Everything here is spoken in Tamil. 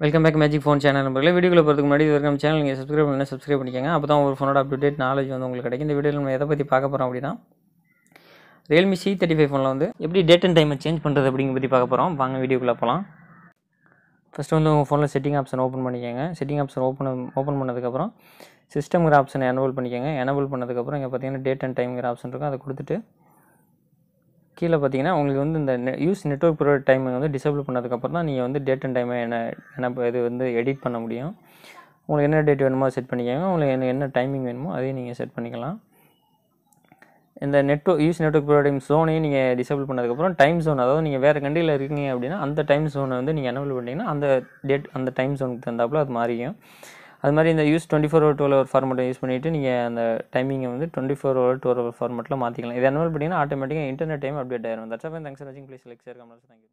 Welcome back magic phone channel நம்பர்களே வீடியோக்குள்ள போகிறதுக்கு முன்னாடி இது வரைக்கும் சேனல் நீங்கள் சப்ஸ்கிரைப் பண்ணி சப்ஸ்கிரைப் பண்ணிக்கோங்க. அப்போ தான் ஒரு ஃபோனோட அப்டேட் நாலேஜ் வந்து உங்களுக்கு கிடைக்கும். இந்த வீடியோவில் நம்ம எதை பற்றி பார்க்க போகிறோம் அப்படின்னா ரியல்மி சி தேர்ட்டி ஃபைவ் ஃபோனில் வந்து எப்படி டேட் அண்ட் டைமை சேஞ்ச் பண்ணுறது அப்படிங்க பற்றி பார்க்க போகிறோம் வாங்க வீடியோக்குள்ளே போகலாம் ஃபஸ்ட்டு வந்து உங்கள் ஃபோனில் செட்டிங் ஆப்ஷன் ஓப்பன் பண்ணிக்கோங்க. செட்டிங் ஆப்ஷன் ஓப்பன் ஓப்பன் பண்ணதுக்கப்புறம் சிஸ்டம்ங்கிற ஆப்ஷனை எனபிள் பண்ணிக்கோங்க. எனபிள் பண்ணதுக்கப்புறம் இங்கே பார்த்தீங்கன்னா டேட் அண்ட் டைம்ங்கிற ஆப்ஷன் இருக்கும். அதை கொடுத்துட்டு கீழே பார்த்தீங்கன்னா உங்களுக்கு வந்து இந்த யூஸ் நெட்ஒர்க் ப்ரொவைட் டைம் வந்து டிசேபிள் பண்ணதுக்கப்புறம் தான் நீங்கள் வந்து டேட் அண்ட் டைமை என்ன என்ன இது வந்து எடிட் பண்ண முடியும். உங்களுக்கு என்ன டேட் வேணுமோ செட் பண்ணிக்கோங்க. உங்களுக்கு என்ன என்ன டைமிங் வேணுமோ அதையும் நீங்கள் செட் பண்ணிக்கலாம். இந்த நெட்ஒர்க் யூஸ் நெட்ஒர்க் ப்ரொவைடிங் ஜோனையும் நீங்கள் டிசேபிள் பண்ணதுக்கப்புறம் டைம் ஜோன் அதாவது நீங்கள் வேறு கண்டியில் இருக்கீங்க அப்படின்னா அந்த டைம் ஜோனை வந்து நீங்கள் எனபிள் பண்ணிங்கன்னா அந்த டேட் அந்த டைம் ஜோனுக்கு தகுந்தாப்புல அது மாறிக்கும். அது மாதிரி இந்த use twenty four hour twelve hour ஃபார்மெட்டை use பண்ணிவிட்டு நீங்கள் அந்த டைமிங்கை வந்து twenty four hour twelve hour ஃபார்மெட்டில் மாற்றிக்கலாம் இது என்ன பண்ணிங்கன்னா ஆட்டோமேட்டிக்காக இன்டர்நெட் டைம் அப்டேட் ஆயிரும். தட்ஸ் தேங்க்ஸ் ஃபார் வாட்சிங் please like share comments thank you